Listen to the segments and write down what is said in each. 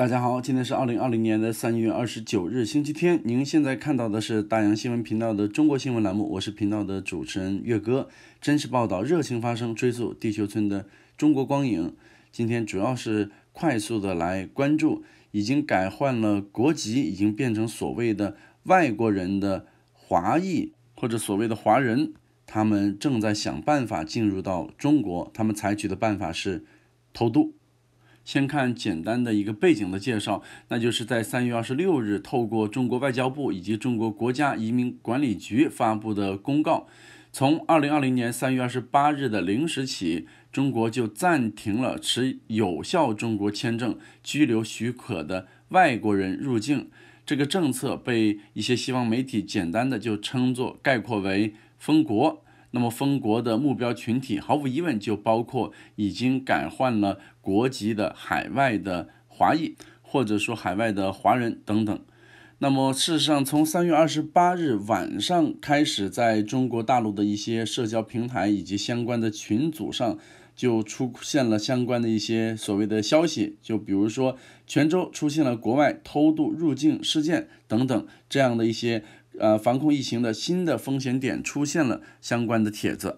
大家好，今天是二零二零年的三月二十九日，星期天。您现在看到的是大洋新闻频道的中国新闻栏目，我是频道的主持人岳哥。真实报道，热情发声，追溯地球村的中国光影。今天主要是快速的来关注，已经改换了国籍，已经变成所谓的外国人的华裔或者所谓的华人，他们正在想办法进入到中国，他们采取的办法是偷渡。先看简单的一个背景的介绍，那就是在三月二十六日，透过中国外交部以及中国国家移民管理局发布的公告，从二零二零年三月二十八日的零时起，中国就暂停了持有效中国签证居留许可的外国人入境。这个政策被一些西方媒体简单的就称作概括为封国。那么封国的目标群体，毫无疑问就包括已经改换了国籍的海外的华裔，或者说海外的华人等等。那么事实上，从三月二十八日晚上开始，在中国大陆的一些社交平台以及相关的群组上，就出现了相关的一些所谓的消息，就比如说泉州出现了国外偷渡入境事件等等这样的一些。呃，防控疫情的新的风险点出现了相关的帖子。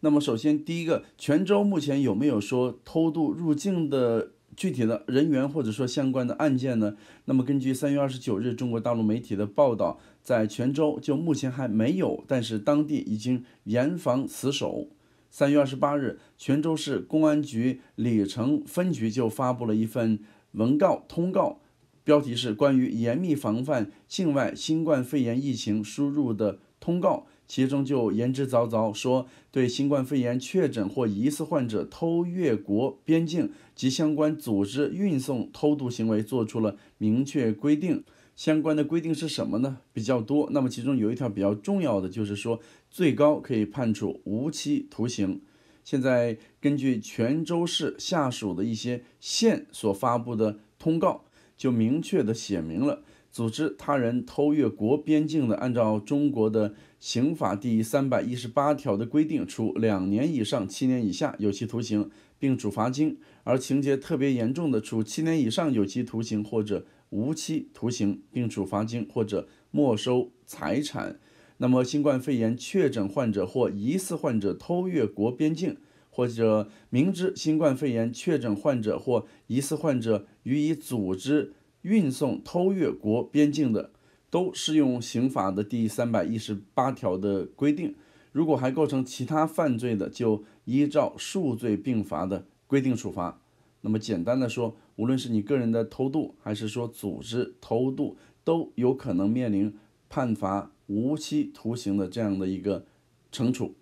那么，首先第一个，泉州目前有没有说偷渡入境的具体的人员或者说相关的案件呢？那么，根据三月二十九日中国大陆媒体的报道，在泉州就目前还没有，但是当地已经严防死守。三月二十八日，泉州市公安局鲤城分局就发布了一份文告通告。标题是关于严密防范境外新冠肺炎疫情输入的通告，其中就言之凿凿说，对新冠肺炎确诊或疑似患者偷越国边境及相关组织运送偷渡行为做出了明确规定。相关的规定是什么呢？比较多。那么其中有一条比较重要的，就是说最高可以判处无期徒刑。现在根据泉州市下属的一些县所发布的通告。就明确的写明了，组织他人偷越国边境的，按照中国的刑法第三百一十八条的规定，处两年以上七年以下有期徒刑，并处罚金；而情节特别严重的，处七年以上有期徒刑或者无期徒刑，并处罚金或者没收财产。那么，新冠肺炎确诊患者或疑似患者偷越国边境。或者明知新冠肺炎确诊患者或疑似患者予以组织运送偷越国边境的，都适用刑法的第三百一十八条的规定。如果还构成其他犯罪的，就依照数罪并罚的规定处罚。那么简单的说，无论是你个人的偷渡，还是说组织偷渡，都有可能面临判罚无期徒刑的这样的一个惩处。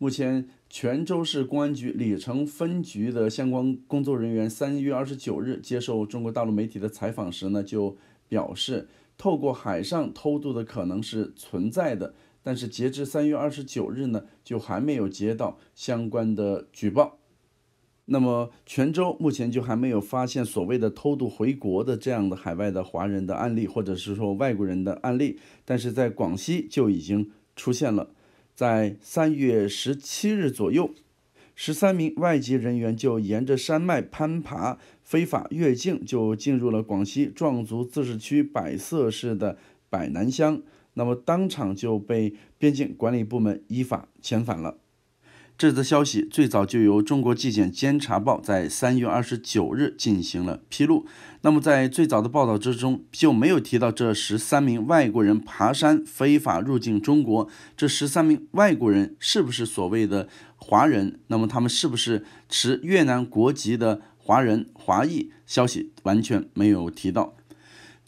目前，泉州市公安局鲤城分局的相关工作人员三月二十九日接受中国大陆媒体的采访时呢，就表示，透过海上偷渡的可能是存在的，但是截至三月二十九日呢，就还没有接到相关的举报。那么，泉州目前就还没有发现所谓的偷渡回国的这样的海外的华人的案例，或者是说外国人的案例，但是在广西就已经出现了。在三月十七日左右，十三名外籍人员就沿着山脉攀爬，非法越境，就进入了广西壮族自治区百色市的百南乡，那么当场就被边境管理部门依法遣返了。这则消息最早就由中国纪检监察报在三月二十九日进行了披露。那么在最早的报道之中就没有提到这十三名外国人爬山非法入境中国。这十三名外国人是不是所谓的华人？那么他们是不是持越南国籍的华人华裔？消息完全没有提到。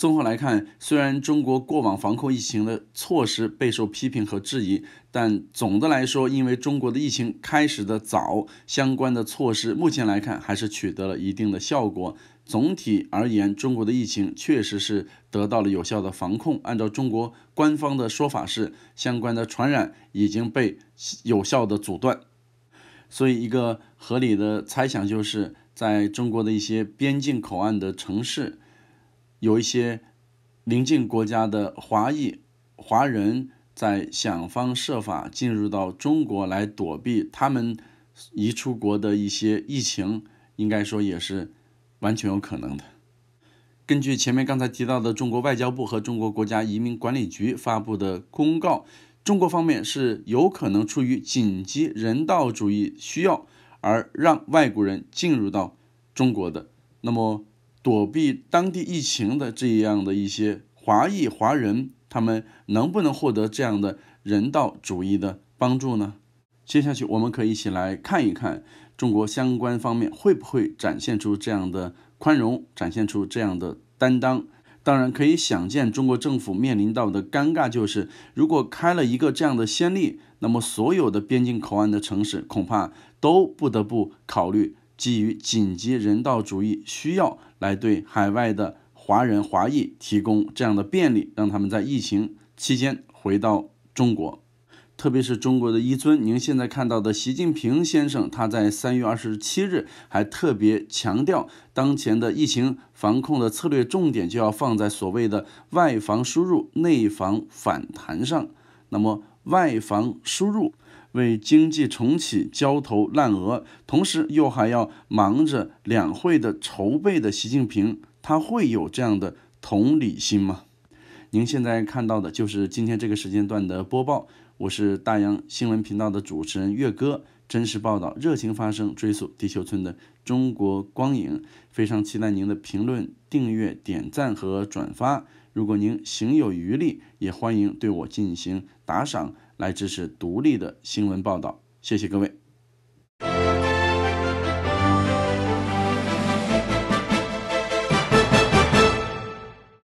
综合来看，虽然中国过往防控疫情的措施备受批评和质疑，但总的来说，因为中国的疫情开始的早，相关的措施目前来看还是取得了一定的效果。总体而言，中国的疫情确实是得到了有效的防控。按照中国官方的说法是，相关的传染已经被有效的阻断。所以，一个合理的猜想就是，在中国的一些边境口岸的城市。有一些邻近国家的华裔华人在想方设法进入到中国来躲避他们移出国的一些疫情，应该说也是完全有可能的。根据前面刚才提到的中国外交部和中国国家移民管理局发布的公告，中国方面是有可能出于紧急人道主义需要而让外国人进入到中国的。那么，躲避当地疫情的这样的一些华裔华人，他们能不能获得这样的人道主义的帮助呢？接下去我们可以一起来看一看中国相关方面会不会展现出这样的。宽容展现出这样的担当，当然可以想见，中国政府面临到的尴尬就是，如果开了一个这样的先例，那么所有的边境口岸的城市恐怕都不得不考虑基于紧急人道主义需要来对海外的华人华裔提供这样的便利，让他们在疫情期间回到中国。特别是中国的一尊，您现在看到的习近平先生，他在三月二十七日还特别强调，当前的疫情防控的策略重点就要放在所谓的外防输入、内防反弹上。那么，外防输入，为经济重启焦头烂额，同时又还要忙着两会的筹备的习近平，他会有这样的同理心吗？您现在看到的就是今天这个时间段的播报。我是大洋新闻频道的主持人岳哥，真实报道，热情发声，追溯地球村的中国光影。非常期待您的评论、订阅、点赞和转发。如果您行有余力，也欢迎对我进行打赏，来支持独立的新闻报道。谢谢各位。